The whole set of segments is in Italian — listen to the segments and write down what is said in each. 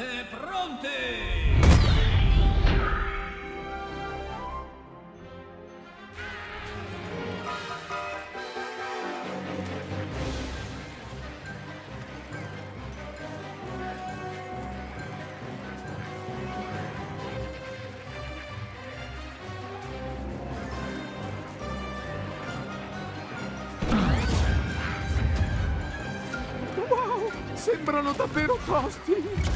State pronti! Sembrano davvero tosti.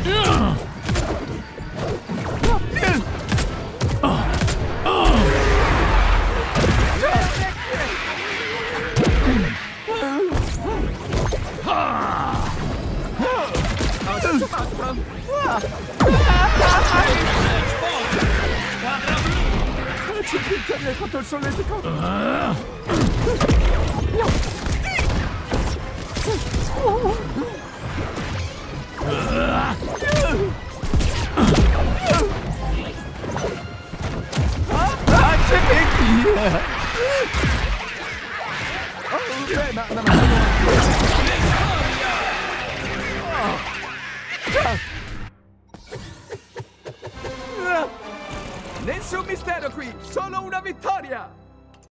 Quello? C'è il fatto solletico! Ah, c'è Nessun mistero qui, solo una vittoria!